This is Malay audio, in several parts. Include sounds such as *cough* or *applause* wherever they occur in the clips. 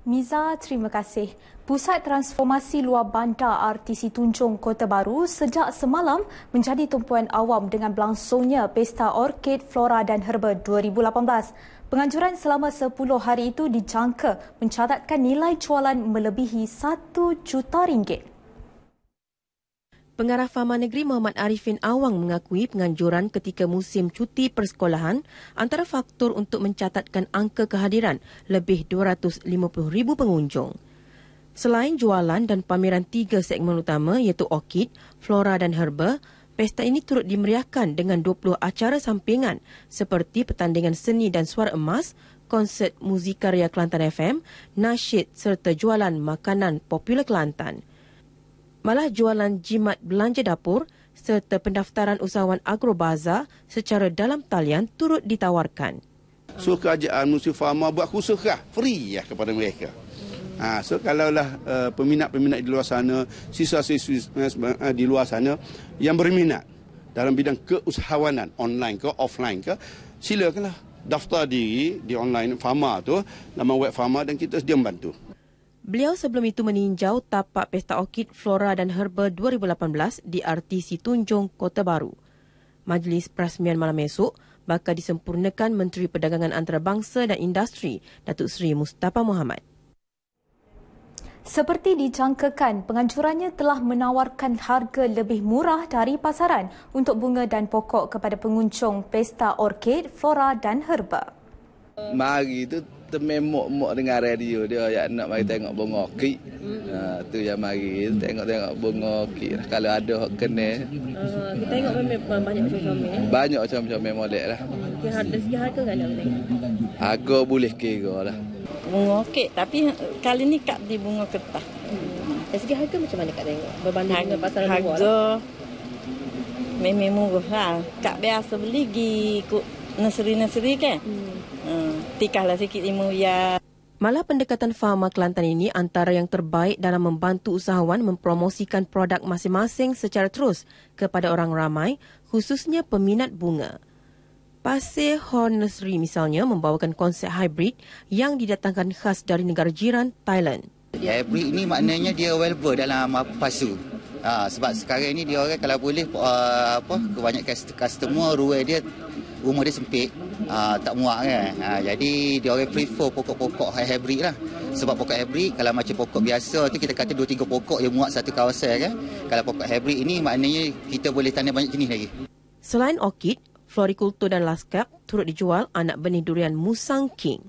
Miza, terima kasih. Pusat Transformasi Luar Bandar RTC Tunjung Kota Baru sejak semalam menjadi tumpuan awam dengan berlangsungnya Pesta Orkid Flora dan Herba 2018. Penganjuran selama 10 hari itu dijangka mencatatkan nilai jualan melebihi 1 juta ringgit. Pengarah Fama Negeri Muhammad Arifin Awang mengakui penganjuran ketika musim cuti persekolahan antara faktor untuk mencatatkan angka kehadiran lebih 250,000 pengunjung. Selain jualan dan pameran tiga segmen utama iaitu orkid, flora dan herba, pesta ini turut dimeriahkan dengan 20 acara sampingan seperti pertandingan seni dan suara emas, konsert muzik karya Kelantan FM, nasyid serta jualan makanan popular Kelantan malah jualan jimat belanja dapur serta pendaftaran usahawan agrobaza secara dalam talian turut ditawarkan. So kerajaan Musim Farma buat khusus lah, free lah kepada mereka. Ha, so kalaulah uh, peminat-peminat di luar sana, siswa-siswi uh, di luar sana yang berminat dalam bidang keusahawanan online ke offline ke, silakanlah daftar diri di online Farma tu, nama web Farma dan kita sedia membantu. Beliau sebelum itu meninjau tapak Pesta Orkid Flora dan Herba 2018 di RTC Tunjung, Kota Baru. Majlis Perasmian malam esok bakal disempurnakan Menteri Perdagangan Antarabangsa dan Industri, Datuk Seri Mustafa Muhammad. Seperti dijangkakan, penganjurannya telah menawarkan harga lebih murah dari pasaran untuk bunga dan pokok kepada pengunjung Pesta Orkid, Flora dan Herba. Mari tu termemok-mok dengan radio dia yang nak mari tengok bunga orkid. Ha, tu yang mari tengok-tengok bunga orkid. Kalau ada hak kena. Uh, kita tengok memang banyak macam-macam eh. Banyak macam-macam model lah. Dari segi harga kan nak Harga boleh kira lah. Bunga orkid tapi kali ni kak di bunga kertas. Hmm. Dari segi harga macam mana kak tengok? Berbanding dengan pasaran harga, luar lah. Memang murah lah. Kak biasa beli gi ikut nursery-nursery kan. Hmm. Hmm. Tikahlah sikit lima ya. Malah pendekatan Farma Kelantan ini antara yang terbaik dalam membantu usahawan mempromosikan produk masing-masing secara terus kepada orang ramai, khususnya peminat bunga. Pasir Horn Nursery misalnya membawakan konsep hybrid yang didatangkan khas dari negara jiran Thailand. Hybrid ini maknanya dia available dalam pasu. Ha, sebab sekarang ini dia orang kalau boleh uh, apa kebanyakan customer ruang dia rumah dia sempit. Uh, tak muak kan? Uh, jadi dia orang prefer pokok-pokok hybrid lah. Sebab pokok hybrid kalau macam pokok biasa tu kita kata 2 3 pokok yang muat satu kawasan kan? Kalau pokok hybrid ini maknanya kita boleh tanam banyak jenis lagi. Selain orkid florikultur dan laskap turut dijual anak benih durian musang king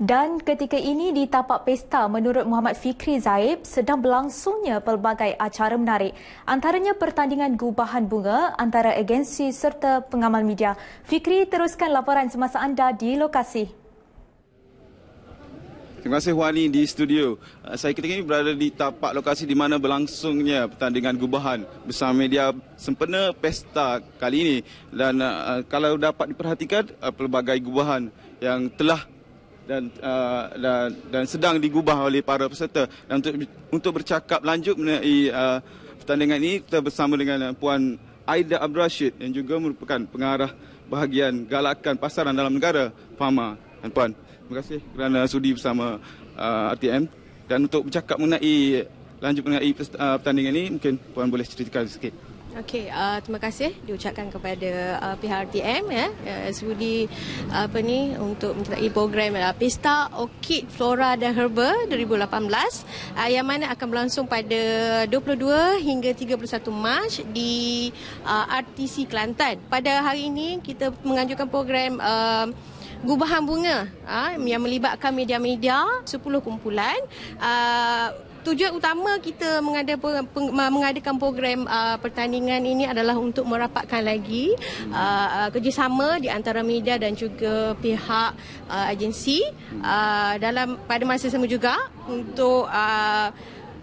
dan ketika ini di tapak pesta menurut Muhammad Fikri Zaib sedang berlangsungnya pelbagai acara menarik. Antaranya pertandingan gubahan bunga antara agensi serta pengamal media. Fikri teruskan laporan semasa anda di lokasi. Terima kasih Wani di studio. Uh, saya ketika ini berada di tapak lokasi di mana berlangsungnya pertandingan gubahan bersama media sempena pesta kali ini. Dan uh, kalau dapat diperhatikan uh, pelbagai gubahan yang telah dan, uh, dan dan sedang digubah oleh para peserta. Dan untuk untuk bercakap lanjut mengenai uh, pertandingan ini kita bersama dengan uh, puan Aida Abdul Rashid yang juga merupakan pengarah bahagian galakan pasaran dalam negara Fama. Dan puan terima kasih kerana sudi bersama uh, RTM dan untuk bercakap mengenai lanjut mengenai uh, pertandingan ini mungkin puan boleh ceritakan sikit Okey, uh, terima kasih diucapkan kepada uh, pihak RTM ya, uh, sudi apa ni untuk menyertai program uh, Pesta Orkid Flora dan Herba 2018 uh, yang mana akan berlangsung pada 22 hingga 31 Mac di uh, RTC Kelantan. Pada hari ini kita menganjurkan program uh, gubahan bunga uh, yang melibatkan media-media 10 kumpulan. Uh, tujuan utama kita mengadakan program uh, pertandingan ini adalah untuk merapatkan lagi uh, uh, kerjasama di antara media dan juga pihak uh, agensi uh, dalam pada masa sama juga untuk uh,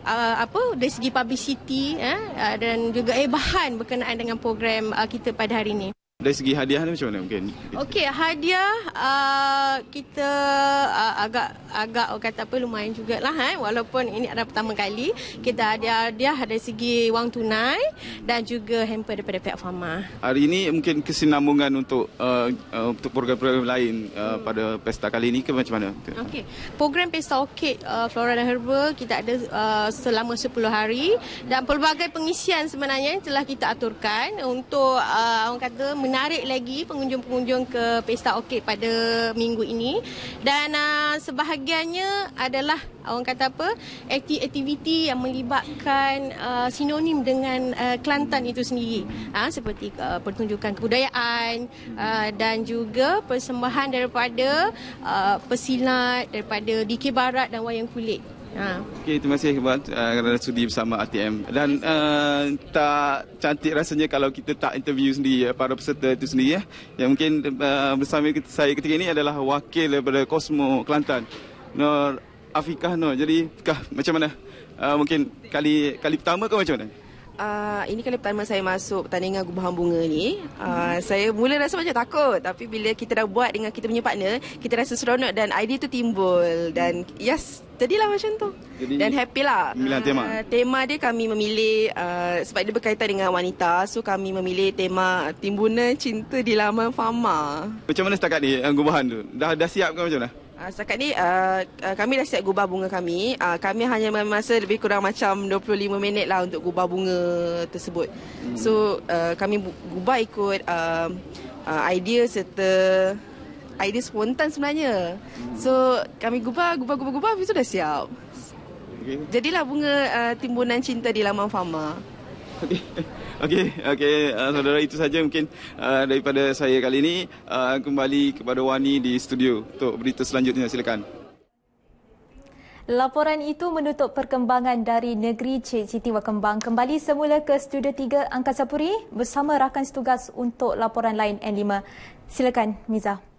uh, apa dari segi publicity eh, uh, dan juga eh bahan berkenaan dengan program uh, kita pada hari ini. Dari segi hadiah ni macam mana mungkin? Okey, hadiah uh, kita uh, agak agak orang kata apa lumayan jugalah eh walaupun ini adalah pertama kali kita ada hadiah dari segi wang tunai dan juga hamper daripada pihak Fama. Hari ini mungkin kesinambungan untuk uh, uh, untuk program-program lain uh, pada pesta kali ini ke macam mana? Okey. Program Pesta Orchid uh, Flora dan Herba kita ada uh, selama 10 hari dan pelbagai pengisian sebenarnya telah kita aturkan untuk uh, orang kata menarik lagi pengunjung-pengunjung ke Pesta Orchid pada minggu ini. Dan uh, sebahagiannya adalah orang kata apa aktiviti yang melibatkan uh, sinonim dengan uh, Kelantan itu sendiri. Uh, seperti uh, pertunjukan kebudayaan uh, dan juga persembahan daripada uh, pesilat daripada DK Barat dan wayang kulit Ha. Okey, terima kasih Iqbal uh, kerana sudi bersama RTM. Dan uh, tak cantik rasanya kalau kita tak interview sendiri uh, para peserta itu sendiri. Ya. Yang mungkin uh, bersama kita, saya ketika ini adalah wakil daripada Cosmo Kelantan. Nur Afikah Nur. Jadi, Afikah, macam mana? Uh, mungkin kali kali pertama ke macam mana? Uh, ini kali pertama saya masuk pertandingan gubahan bunga ni. Uh, saya mula rasa macam takut tapi bila kita dah buat dengan kita punya partner, kita rasa seronok dan idea tu timbul dan yes, jadilah macam tu. Jadi, dan happy lah. Pemilihan tema. Uh, tema dia kami memilih uh, sebab dia berkaitan dengan wanita, so kami memilih tema timbunan cinta di laman fama. Macam mana setakat ni gubahan tu? Dah dah siap ke macam mana? Uh, setakat ni uh, uh, kami dah siap gubah bunga kami. Uh, kami hanya masa lebih kurang macam 25 minit lah untuk gubah bunga tersebut. Hmm. So uh, kami gubah ikut uh, uh, idea serta idea spontan sebenarnya. Hmm. So kami gubah, gubah, gubah, gubah, habis tu dah siap. Okay. Jadilah bunga uh, timbunan cinta di laman Fama. Okay. *laughs* Okey, okey, uh, saudara itu saja mungkin uh, daripada saya kali ini uh, kembali kepada Wani di studio untuk berita selanjutnya silakan. Laporan itu menutup perkembangan dari negeri Cik Siti Wakembang. Kembali semula ke Studio 3 Angkasa Puri bersama rakan setugas untuk laporan lain N5. Silakan Miza.